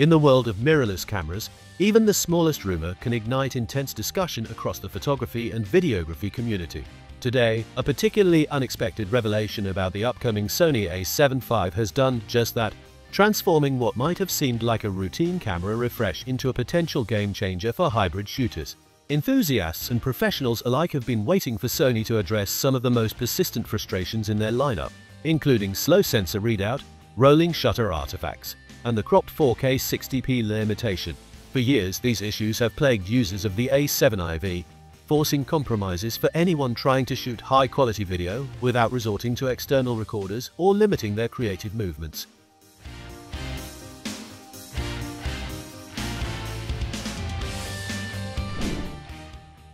In the world of mirrorless cameras, even the smallest rumor can ignite intense discussion across the photography and videography community. Today, a particularly unexpected revelation about the upcoming Sony a7 IV has done just that, transforming what might have seemed like a routine camera refresh into a potential game changer for hybrid shooters. Enthusiasts and professionals alike have been waiting for Sony to address some of the most persistent frustrations in their lineup, including slow sensor readout, rolling shutter artifacts, and the cropped 4K 60p limitation. For years, these issues have plagued users of the A7 IV, forcing compromises for anyone trying to shoot high-quality video without resorting to external recorders or limiting their creative movements.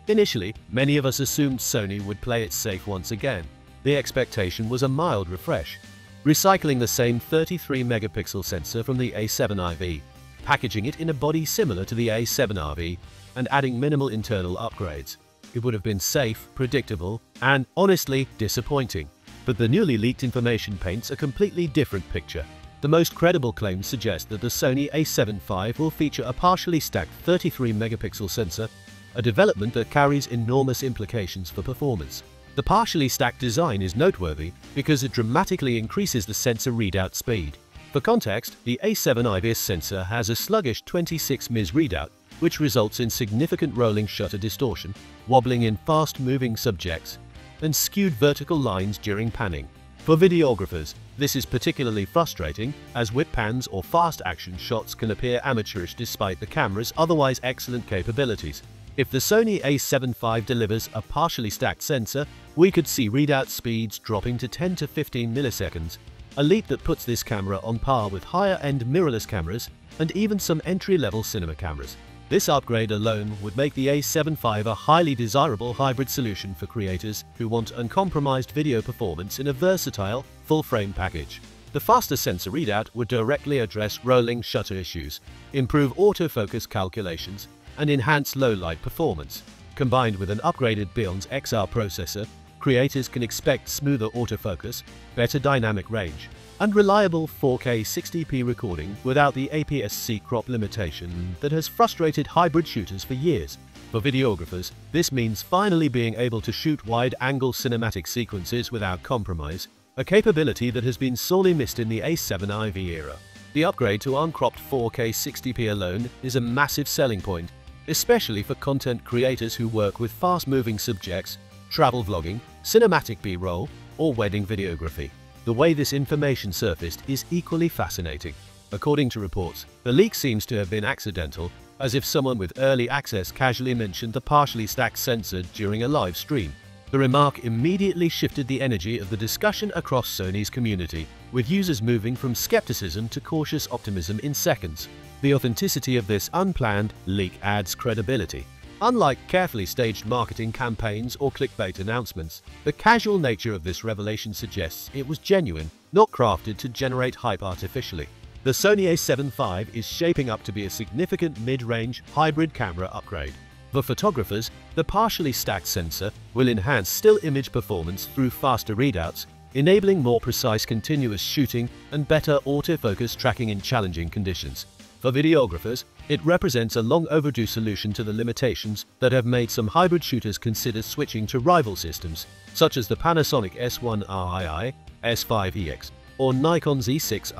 Initially, many of us assumed Sony would play it safe once again. The expectation was a mild refresh, recycling the same 33-megapixel sensor from the A7 IV packaging it in a body similar to the A7RV and adding minimal internal upgrades. It would have been safe, predictable, and, honestly, disappointing. But the newly leaked information paints a completely different picture. The most credible claims suggest that the Sony a7 V will feature a partially stacked 33-megapixel sensor, a development that carries enormous implications for performance. The partially stacked design is noteworthy because it dramatically increases the sensor readout speed. For context, the A7 IV's sensor has a sluggish 26 ms readout, which results in significant rolling shutter distortion, wobbling in fast-moving subjects, and skewed vertical lines during panning. For videographers, this is particularly frustrating, as whip pans or fast-action shots can appear amateurish despite the camera's otherwise excellent capabilities. If the Sony a7 IV delivers a partially stacked sensor, we could see readout speeds dropping to 10 to 15 milliseconds, a leap that puts this camera on par with higher-end mirrorless cameras and even some entry-level cinema cameras. This upgrade alone would make the A7 IV a highly desirable hybrid solution for creators who want uncompromised video performance in a versatile, full-frame package. The faster sensor readout would directly address rolling shutter issues, improve autofocus calculations, and enhanced low-light performance. Combined with an upgraded Bionz XR processor, creators can expect smoother autofocus, better dynamic range, and reliable 4K 60p recording without the APS-C crop limitation that has frustrated hybrid shooters for years. For videographers, this means finally being able to shoot wide-angle cinematic sequences without compromise, a capability that has been sorely missed in the A7 IV era. The upgrade to uncropped 4K 60p alone is a massive selling point, especially for content creators who work with fast-moving subjects travel vlogging, cinematic B-roll, or wedding videography. The way this information surfaced is equally fascinating. According to reports, the leak seems to have been accidental, as if someone with early access casually mentioned the partially stacked sensor during a live stream. The remark immediately shifted the energy of the discussion across Sony's community, with users moving from skepticism to cautious optimism in seconds. The authenticity of this unplanned leak adds credibility. Unlike carefully staged marketing campaigns or clickbait announcements, the casual nature of this revelation suggests it was genuine, not crafted to generate hype artificially. The Sony a7 IV is shaping up to be a significant mid-range hybrid camera upgrade. For photographers, the partially stacked sensor will enhance still image performance through faster readouts, enabling more precise continuous shooting and better autofocus tracking in challenging conditions. For videographers, it represents a long overdue solution to the limitations that have made some hybrid shooters consider switching to rival systems, such as the Panasonic S1 III, S5EX, or Nikon Z6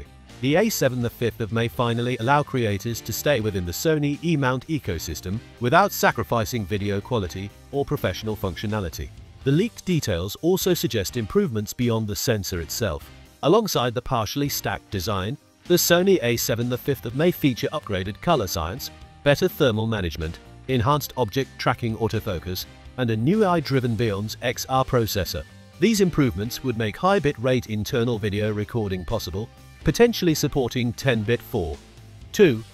III. The A7 the 5th of May finally allow creators to stay within the Sony E-mount ecosystem without sacrificing video quality or professional functionality. The leaked details also suggest improvements beyond the sensor itself. Alongside the partially stacked design, the Sony a7 the 5th of May feature upgraded color science, better thermal management, enhanced object tracking autofocus, and a new AI-driven Bionz XR processor. These improvements would make high bit rate internal video recording possible, potentially supporting 10-bit 4. 2.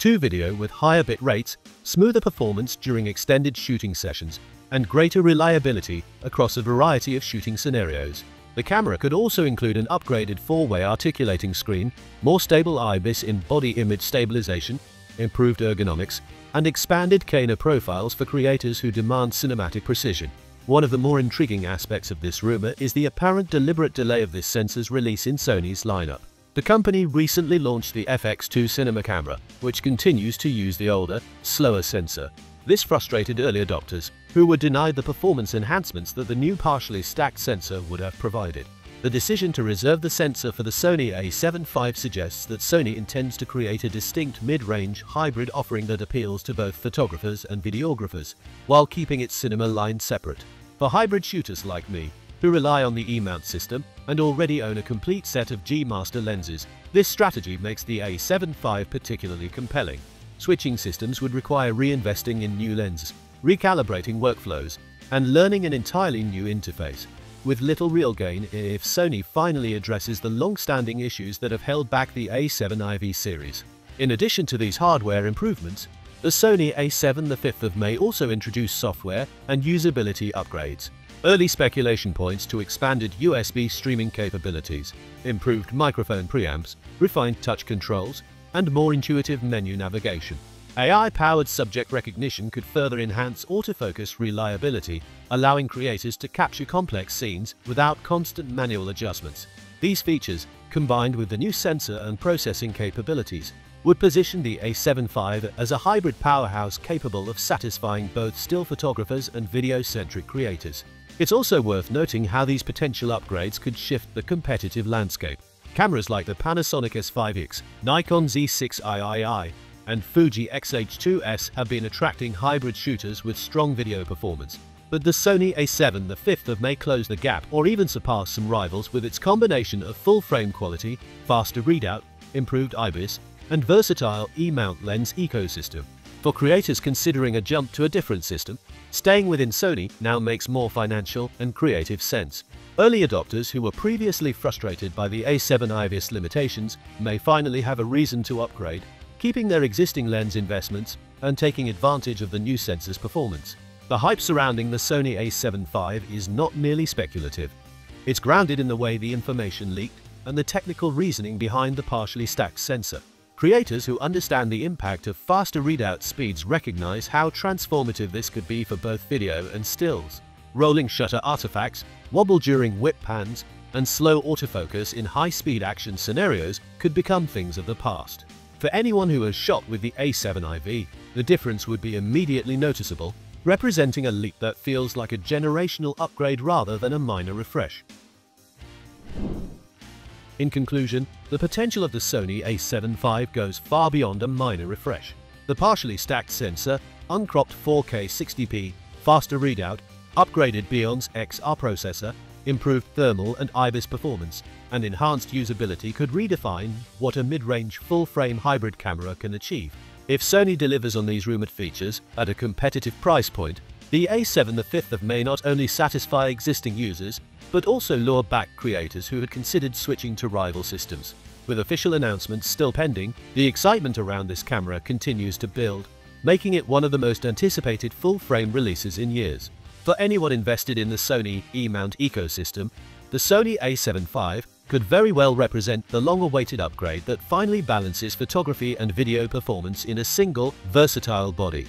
2 video with higher bit rates, smoother performance during extended shooting sessions, and greater reliability across a variety of shooting scenarios. The camera could also include an upgraded four-way articulating screen, more stable IBIS in body image stabilization, improved ergonomics, and expanded Kena profiles for creators who demand cinematic precision. One of the more intriguing aspects of this rumor is the apparent deliberate delay of this sensor's release in Sony's lineup. The company recently launched the FX2 cinema camera, which continues to use the older, slower sensor. This frustrated early adopters, who were denied the performance enhancements that the new partially stacked sensor would have provided. The decision to reserve the sensor for the Sony a7 IV suggests that Sony intends to create a distinct mid-range hybrid offering that appeals to both photographers and videographers, while keeping its cinema line separate. For hybrid shooters like me, who rely on the E-mount system and already own a complete set of G-Master lenses, this strategy makes the A7 IV particularly compelling. Switching systems would require reinvesting in new lenses, recalibrating workflows, and learning an entirely new interface, with little real gain if Sony finally addresses the long-standing issues that have held back the A7 IV series. In addition to these hardware improvements, the Sony a7 the 5th of May also introduced software and usability upgrades, Early speculation points to expanded USB streaming capabilities, improved microphone preamps, refined touch controls, and more intuitive menu navigation. AI-powered subject recognition could further enhance autofocus reliability, allowing creators to capture complex scenes without constant manual adjustments. These features, combined with the new sensor and processing capabilities, would position the A7 IV as a hybrid powerhouse capable of satisfying both still photographers and video-centric creators. It's also worth noting how these potential upgrades could shift the competitive landscape. Cameras like the Panasonic S5X, Nikon Z6II, and Fuji X-H2S have been attracting hybrid shooters with strong video performance. But the Sony a7 the 5th of may close the gap or even surpass some rivals with its combination of full frame quality, faster readout, improved IBIS, and versatile E-mount lens ecosystem. For creators considering a jump to a different system, staying within Sony now makes more financial and creative sense. Early adopters who were previously frustrated by the A7 IV's limitations may finally have a reason to upgrade, keeping their existing lens investments and taking advantage of the new sensor's performance. The hype surrounding the Sony a7 V is not merely speculative. It's grounded in the way the information leaked and the technical reasoning behind the partially stacked sensor. Creators who understand the impact of faster readout speeds recognize how transformative this could be for both video and stills. Rolling shutter artifacts, wobble during whip pans, and slow autofocus in high-speed action scenarios could become things of the past. For anyone who has shot with the A7 IV, the difference would be immediately noticeable, representing a leap that feels like a generational upgrade rather than a minor refresh. In conclusion, the potential of the Sony a7 IV goes far beyond a minor refresh. The partially stacked sensor, uncropped 4K 60p, faster readout, upgraded Bionz XR processor, improved thermal and IBIS performance, and enhanced usability could redefine what a mid-range full-frame hybrid camera can achieve. If Sony delivers on these rumored features at a competitive price point, the A7 the 5th of May not only satisfy existing users, but also lure back creators who had considered switching to rival systems. With official announcements still pending, the excitement around this camera continues to build, making it one of the most anticipated full-frame releases in years. For anyone invested in the Sony E-mount ecosystem, the Sony a7 IV could very well represent the long-awaited upgrade that finally balances photography and video performance in a single, versatile body.